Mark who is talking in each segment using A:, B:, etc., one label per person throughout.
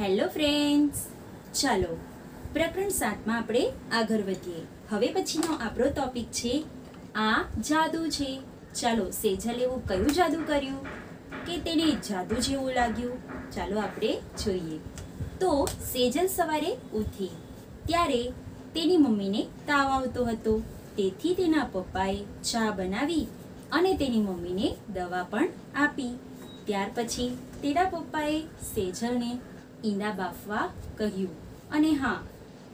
A: Hello friends. ચાલો, પ્રકરણ સાતમાં આપણે આગળ વધીએ. હવે પછીનો આપણો ટોપિક છે, આ જાદુ છે. ચાલો, સેજલ એવું કયું જાદુ કર્યું? કે તેને જાદુ જેવું લાગ્યું? ચાલો આપણે જોઈએ. તો સેજલ સવારે ઉઠી. ત્યારે તેની મમ્મીને તાવ આવતો હતો. તેથી તેના પપ્પાએ ચા બનાવી અને તેની મમ્મીને દવા પણ આપી. ત્યાર પછી તેના પપ્પાએ સેજલને ઈંડા બાફવા કહ્યું. અને હા,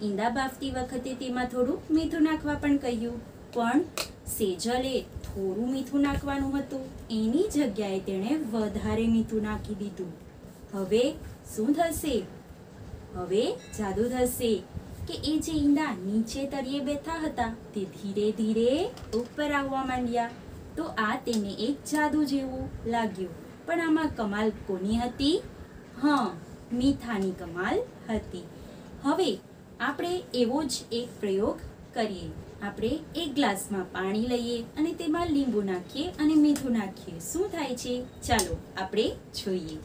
A: ઈંડા બાફતી વખતે તેમાં થોડું મીઠું નાખવા પણ કહ્યું. પણ સેજલે થોડું મીઠું નાખવાનું હતું. એની જગ્યાએ તેણે વધારે મીઠું નાખી દીધું. હવે શું થશે? હવે જાદુ થશે કે એ જે ઈંડા નીચે તળિયે બેઠા હતા તે ધીરે ધીરે ઉપર આવવા માંડ્યા. તો આ તેને એક જાદુ જેવું લાગ્યું. પણ આમાં કમાલ કોની હતી? હા મીઠાની કમાલ હતી. હવે આપણે એવો જ એક પ્રયોગ કરીએ. આપણે એક ગ્લાસમાં પાણી લઈએ અને તેમાં લીંબુ નાખીએ અને મીઠું નાખીએ. શું થાય છે? ચાલો આપણે જોઈએ.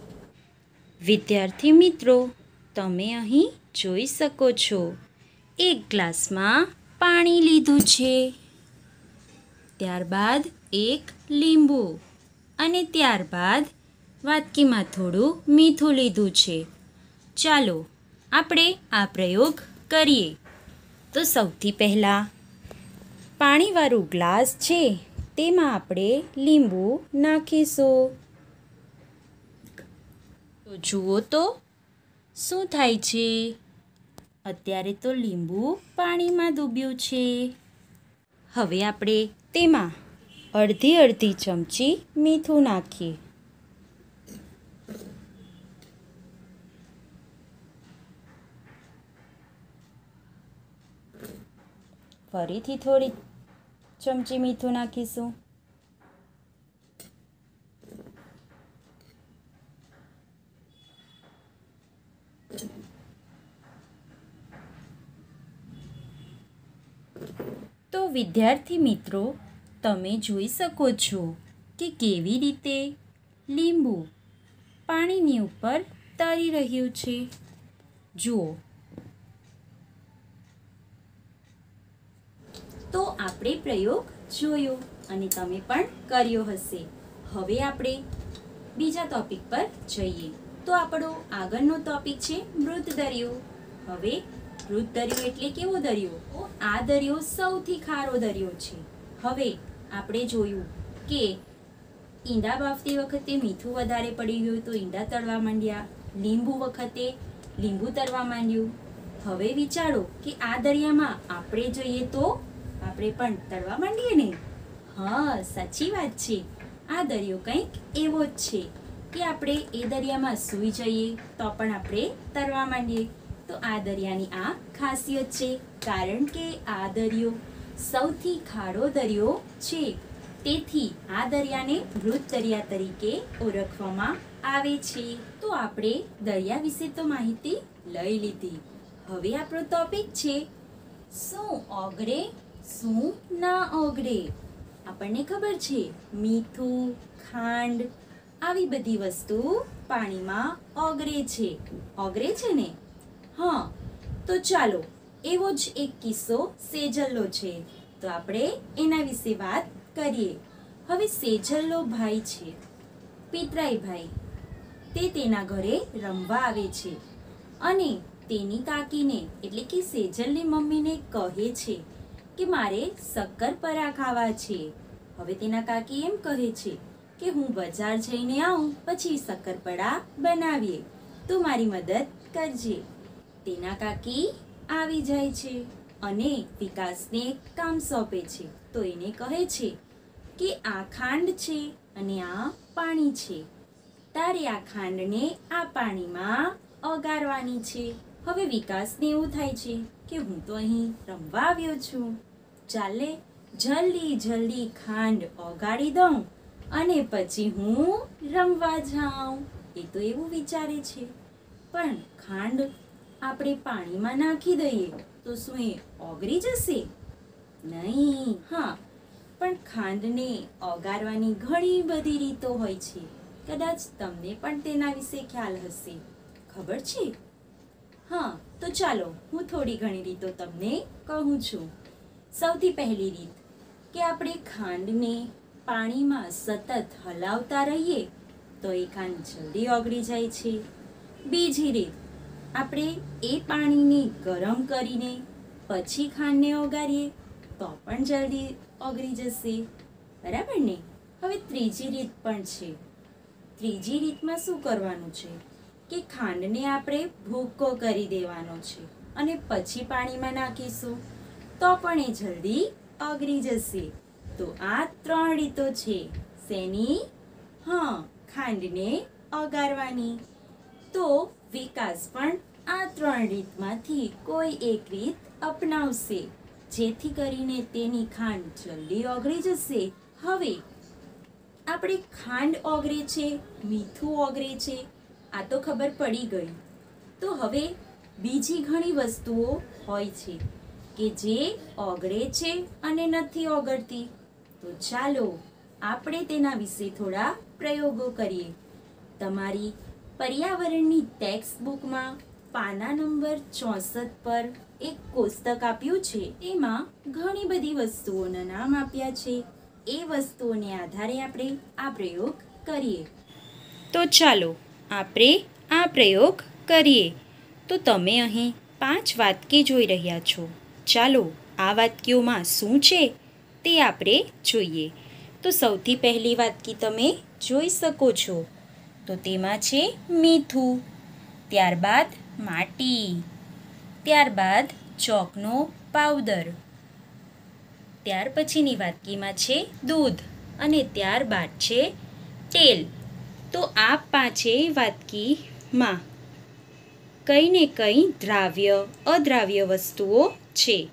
A: વિદ્યાર્થી મિત્રો, તમે અહીં જોઈ શકો છો. એક ગ્લાસમાં પાણી લીધું છે. ત્યારબાદ એક લીંબુ અને ત્યારબાદ વાટકીમાં થોડું મીઠું લીધું છે. ચાલો આપણે આ પ્રયોગ કરીએ. તો સૌથી પહેલાં પાણીવાળું ગ્લાસ છે, તેમાં આપણે લીંબુ નાખીશું. તો જુઓ તો, શું થાય છે? અત્યારે તો લીંબુ પાણીમાં ડૂબ્યું છે. હવે આપણે તેમાં અડધી અડધી ચમચી મીઠું નાખીએ. ફરીથી થોડી ચમચી મીઠું નાખીશું. તો વિદ્યાર્થી મિત્રો, તમે જોઈ શકો છો કે કેવી રીતે લીંબુ પાણીની ઉપર તરી રહ્યું છે. જુઓ તો આપણે પ્રયોગ જોયો અને તમે પણ કર્યો હશે. હવે આપણે બીજા ટોપિક પર જઈએ. તો આપણો આગળનો ટોપિક છે મૃત દરિયો. હવે મૃત દરિયો એટલે કેવો દરિયો? આ દરિયો સૌથી ખારો દરિયો છે. હવે આપણે જોયું કે ઈંડા બાફતી વખતે મીઠું વધારે પડી ગયું તો ઈંડા તળવા માંડ્યા, લીંબુ વખતે લીંબુ તળવા માંડ્યું. હવે વિચારો કે આ દરિયામાં આપણે જોઈએ તો આપણે પણ તળવા માંડીએ ને? હા, સાચી વાત છે. આ દરિયો કંઈક એવો જ છે કે આપણે એ દરિયામાં સૂઈ જઈએ તો પણ આપણે તરવા માંડીએ. તો આ દરિયાની આ ખાસિયત છે. કારણ કે આ દરિયો સૌથી ખાડો દરિયો છે. તેથી આ દરિયાને મૃત દરિયા તરીકે ઓળખવામાં આવે છે. તો આપણે દરિયા વિશે તો માહિતી લઈ લીધી. હવે આપણો ટોપિક છે, શું ઓગળે શું ના ઓગળે? આપણને ખબર છે, મીઠું, ખાંડ આવી બધી વસ્તુ પાણીમાં ઓગળે છે. ઓગળે છે ને? હા, તો ચાલો, એવો જ એક કિસ્સો સેજલ્લો છે. તો આપણે એના વિશે વાત કરીએ. હવે સેજલ્લો ભાઈ છે, પિતરાઈ ભાઈ. તે તેના ઘરે રમવા આવે છે. અને તેની કાકીને, એટલે કે સેજલની મમ્મીને કહે છે કે મારે શક્કરપરા ખાવા છે. હવે તેના કાકી એમ કહે છે કે હું બજાર જઈને આવું, પછી શક્કરપરા બનાવીએ. તું મારી મદદ કરજે. તેના કાકી આવી જાય છે અને વિકાસને કામ સોંપે છે. તો એને કહે છે કે આ ખાંડ છે અને આ પાણી છે. તારે આ ખાંડને આ પાણીમાં ઓગાળવાની છે. હવે વિકાસને એવું થાય છે કે હું તો અહીં રમવા આવ્યો છું. ચાલે, જલ્દી જલ્દી ખાંડ ઓગાળી દઉં અને પછી હું રમવા જાઉં. એ તો એવું વિચારે છે. પણ ખાંડ આપણે પાણીમાં નાખી દઈએ તો શું એ ઓગળી જશે? નહીં, હા, પણ ખાંડને ઓગાળવાની ઘણી બધી રીતો હોય છે. કદાચ તમને પણ તેના વિશે ખ્યાલ હશે. ખબર છે? હા, તો ચાલો હું થોડી ઘણી રીતો તમને કહું છું. સૌથી પહેલી રીત કે આપણે ખાંડને પાણીમાં સતત હલાવતા રહીએ તો એ ખાંડ જલ્દી ઓગળી જાય છે. બીજી રીત, આપણે એ પાણીને ગરમ કરીને પછી ખાંડને ઓગાળીએ તો પણ જલ્દી ઓગળી જશે. બરાબર ને? હવે ત્રીજી રીત પણ છે. ત્રીજી રીતમાં શું કરવાનું છે કે ખાંડને આપણે ભૂક્કો કરી દેવાનો છે અને પછી પાણીમાં નાખીશું. તો પણ એ જલ્દી ઓગળી જશે. તો આ ત્રણ રીતો છે. શેની? હા, ખાંડને અગારવાની તો વિકાસ પણ આ ત્રણ રીતમાંથી કોઈ એક રીત અપનાવશે. જેથી કરીને તેની ખાંડ જલ્દી ઓગળી જશે. હવે, આપણે ખાંડ ઓગળે છે, મીઠું ઓગળે છે, આ તો ખબર પડી ગઈ. તો હવે બીજી ઘણી વસ્તુઓ હોય છે. કે જે ઓગળે છે અને નથી ઓગળતી. તો ચાલો આપણે તેના વિશે થોડા પ્રયોગો કરીએ. તમારી પર્યાવરણની ટેક્સ્ટ બુકમાં પાના નંબર ચોસઠ પર એક કોષ્ટક આપ્યું છે. એમાં ઘણી બધી વસ્તુઓના નામ આપ્યા છે. એ વસ્તુઓને આધારે આપણે આ પ્રયોગ કરીએ. તો ચાલો આપણે આ પ્રયોગ કરીએ. તો તમે અહીં પાંચ વાતકી જોઈ રહ્યા છો. ચાલો, આ વાતકીઓમાં શું છે તે આપણે જોઈએ. તો સૌથી પહેલી વાતકી તમે જોઈ શકો છો. તો તેમાં છે મીઠું, ત્યારબાદ માટી, ત્યારબાદ ચોકનો પાવડર. ત્યાર પછીની વાતકીમાં છે દૂધ અને ત્યારબાદ છે તેલ. તો આ પાંચેય વાતકીમાં કંઈ ને કંઈ દ્રાવ્ય, અદ્રાવ્ય વસ્તુઓ છે.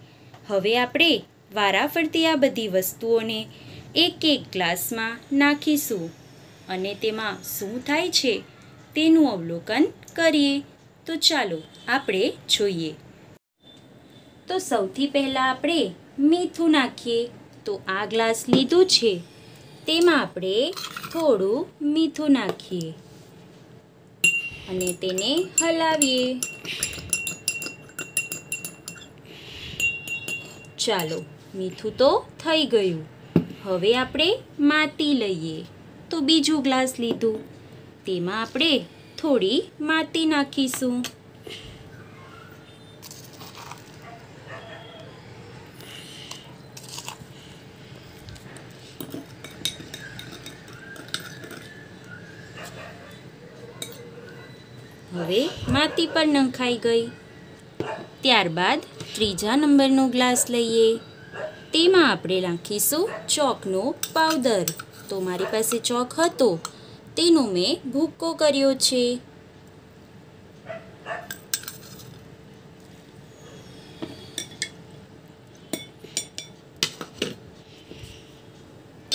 A: હવે આપણે વારાફરતી આ બધી વસ્તુઓને એક એક ગ્લાસમાં નાખીશું અને તેમાં શું થાય છે તેનું અવલોકન કરીએ. તો ચાલો આપણે જોઈએ. તો સૌથી પહેલાં આપણે મીઠું નાખીએ. તો આ ગ્લાસ લીધું છે. તેમાં આપણે થોડું મીઠું નાખીએ. અને તેને હલાવીએ. ચાલો, મીઠું તો થઈ ગયું. હવે આપણે માટી લઈએ. તો બીજું ગ્લાસ લીધું. તેમાં આપણે થોડી માટી નાખીશું. હવે માટી પણ નંખાઈ ગઈ. ત્યારબાદ ત્રીજા નંબરનો ગ્લાસ લઈએ. તેમાં આપણે નાખીશું ચોકનો પાવડર. તો મારી પાસે ચોક હતો. તેનો મેં ભૂક્કો કર્યો છે.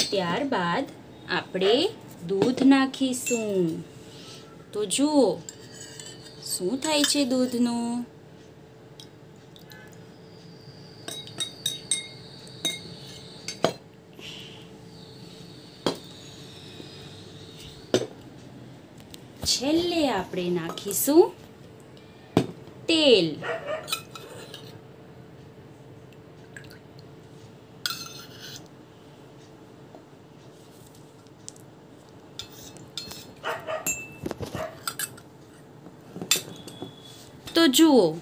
A: ત્યારબાદ આપણે દૂધ નાખીશું. તો જુઓ શું થાય છે દૂધનું? છેલ્લે આપણે નાખીશું તેલ તો જુઓ.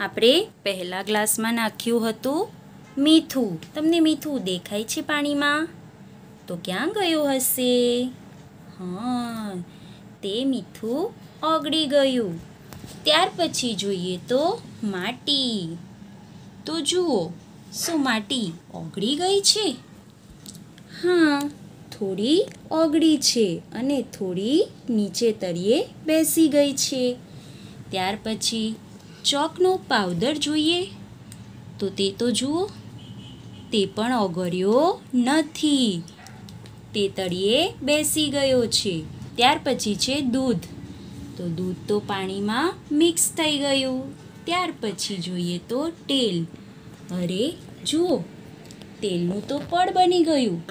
A: આપણે પહેલા ગ્લાસમાં નાખ્યું હતું મીઠું. તમને મીઠું દેખાય છે પાણીમાં? તો ક્યાં ગયું હશે? હા, તે મીઠું ઓગળી ગયું. ત્યાર પછી જોઈએ તો માટી. તો જુઓ, શું માટી ઓગળી ગઈ છે? હા, થોડી ઓગળી છે અને થોડી નીચે તળિયે બેસી ગઈ છે. ત્યાર પછી ચોકનો પાવડર જોઈએ? તો તે તો જુઓ, તે પણ ઓગળ્યો નથી. તે તળિયે બેસી ગયો છે. ત્યાર પછી છે દૂધ. તો દૂધ તો પાણીમાં મિક્સ થઈ ગયું. ત્યાર પછી જોઈએ તો તેલ. અરે, જુઓ, તેલનું તો પડ બની ગયું.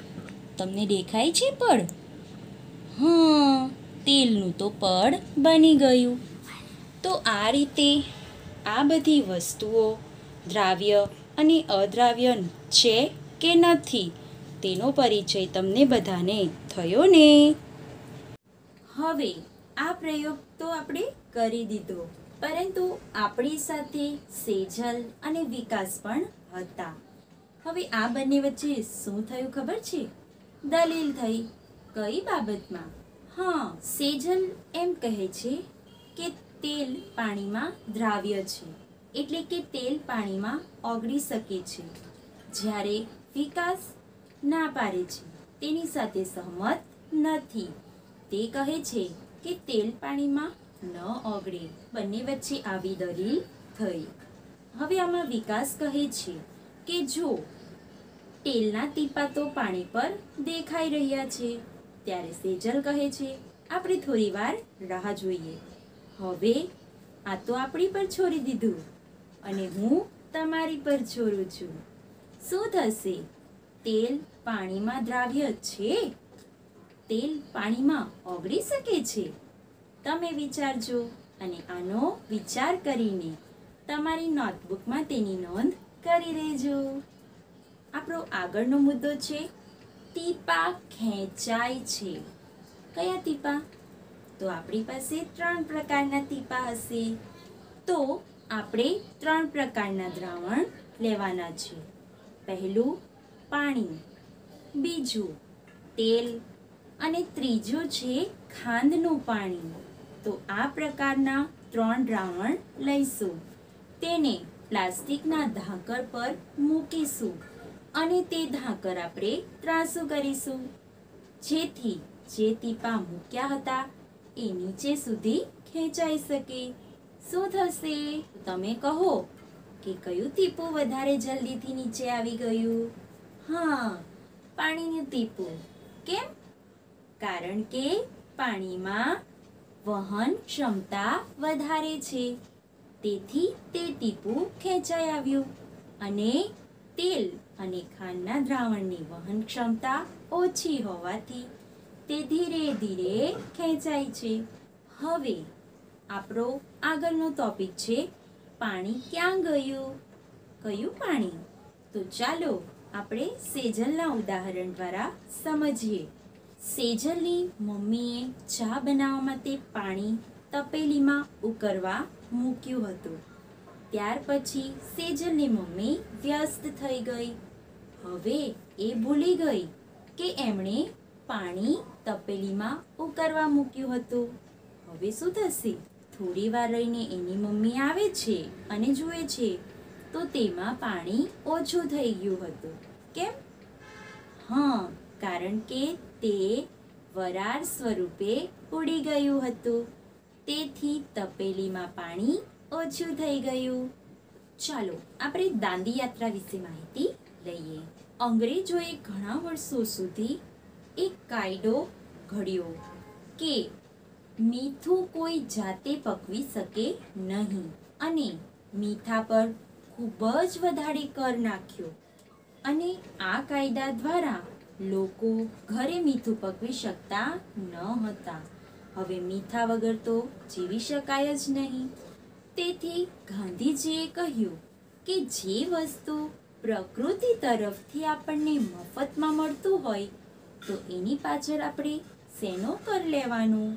A: તમને દેખાય છે પડ? હા તેલનું તો પડ બની ગયું. તો આ રીતે આ બધી વસ્તુઓ દ્રાવ્ય અને અદ્રાવ્ય છે કે નથી તેનો પરિચય તમને બધાને થયો ને? હવે આ પ્રયોગ તો આપણે કરી દીધો, પરંતુ આપણી સાથે સેજલ અને વિકાસ પણ હતા. હવે આ બંને વચ્ચે શું થયું ખબર છે? દલીલ થઈ કઈ બાબતમાં? હા, સેજલ એમ કહે છે કે તેલ પાણીમાં દ્રાવ્ય છે, એટલે કે તેલ પાણીમાં ઓગળી શકે છે. જ્યારે વિકાસ ના પાડે છે, તેની સાથે સહમત નથી. તે કહે છે કે તેલ પાણીમાં ન ઓગળે, બંને વચ્ચે આવી દલીલ થઈ. હવે આમાં વિકાસ કહે છે કે જો તેલના ટીપા તો પાણી પર દેખાઈ રહ્યા છે, ત્યારે સેજલ કહે છે, આપણે થોડી વાર રાહ જોઈએ. હવે આ તો આપણી પર છોડી દીધું અને હું તમારી પર છોડું છું. શું થશે? તેલ પાણીમાં દ્રાવ્ય છે? તેલ પાણીમાં ઓગળી શકે છે? તમે વિચારજો અને આનો વિચાર કરીને તમારી નોટબુકમાં તેની નોંધ કરી લેજો. આપણો આગળનો મુદ્દો છે, ટીપા ખેંચાય છે. કયા ટીપા? તો આપણી પાસે ત્રણ પ્રકારના ટીપા હશે. તો આપણે ત્રણ પ્રકારના દ્રાવણ લેવાના છે. પહેલું પાણી, બીજું તેલ અને ત્રીજું છે ખાંડનું પાણી. તો આ પ્રકારના ત્રણ દ્રાવણ લઈશું. તેને પ્લાસ્ટિકના ઢાંકર પર મૂકીશું અને તે ઢાંકર આપણે ત્રાસુ કરીશું. જેથી જે ટીપા મૂક્યા હતા એ નીચે સુધી ખેંચાઈ શકે. શું થશે? તમે કહો કે કયું ટીપું વધારે જલ્દીથી નીચે આવી ગયું? હા, પાણીનું ટીપું. કેમ? કારણ કે પાણીમાં વહન ક્ષમતા વધારે છે. તેથી તે ટીપું ખેંચાઈ આવ્યું. અને તેલ અને ખાંડના દ્રાવણની વહન ક્ષમતા ઓછી હોવાથી તે ધીરે ધીરે ખેંચાય છે. હવે આપણો આગળનો ટોપિક છે, પાણી ક્યાં ગયું? કયું પાણી? તો ચાલો આપણે સેજલના ઉદાહરણ દ્વારા સમજીએ. સેજલની મમ્મીએ ચા બનાવવા માટે પાણી તપેલીમાં ઉકરવા મૂક્યું હતું. ત્યાર પછી સેજલની મમ્મી વ્યસ્ત થઈ ગઈ. હવે એ ભૂલી ગઈ કે એમણે પાણી તપેલીમાં ઉકરવા મૂક્યું હતું. હવે શું થશે? થોડી વાર રહીને એની મમ્મી આવે છે અને જુએ છે, તો તેમાં પાણી ઓછું થઈ ગયું હતું. કેમ? હા, કારણ કે તે વરાળ સ્વરૂપે ઉડી ગયું હતું. તેથી તપેલીમાં પાણી ઓછું થઈ ગયું. ચાલો, આપણે દાંડી યાત્રા વિશે માહિતી લઈએ. અંગ્રેજોએ ઘણા વર્ષો સુધી એક કાયદો ઘડ્યો કે મીઠું કોઈ જાતે પકવી શકે નહીં અને મીઠા પર ખૂબ જ વધારે કર નાખ્યો. અને આ કાયદા દ્વારા લોકો ઘરે મીઠું પકવી શકતા ન હતા. હવે મીઠા વગર તો જીવી શકાય જ નહીં. તેથી ગાંધીજીએ કહ્યું કે જે વસ્તુ પ્રકૃતિ તરફથી આપણને મફતમાં મળતું હોય તો એની પાછળ આપણે શેનો કર લેવાનો?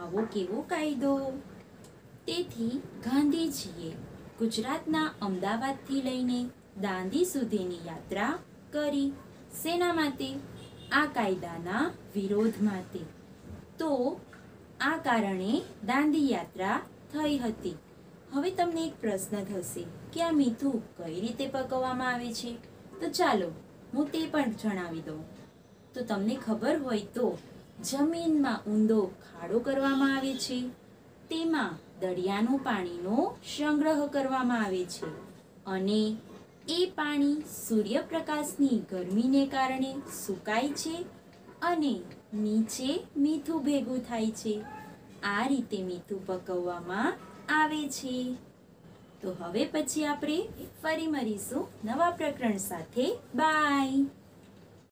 A: આવો કેવો કાયદો? તેથી ગાંધીજીએ ગુજરાતના અમદાવાદથી લઈને દાંડી સુધીની યાત્રા કરી. શેના માટે? આ કાયદાના વિરોધ માટે. તો આ કારણે દાંડી યાત્રા થઈ હતી. હવે તમને એક પ્રશ્ન થશે, કે આ મીઠું કઈ રીતે પકવવામાં આવે છે? તો ચાલો, હું તે પણ જણાવી દઉં. તો તમને ખબર હોય તો જમીનમાં ઊંડો ખાડો કરવામાં આવે છે. તેમાં દરિયાનું પાણીનો સંગ્રહ કરવામાં આવે છે અને એ પાણી સૂર્યપ્રકાશની ગરમીને કારણે સુકાય છે અને નીચે મીઠું ભેગું થાય છે. આ રીતે મીઠું પકવવામાં આવે છે. તો હવે પછી આપણે ફરી મળીશું નવા પ્રકરણ સાથે. બાય.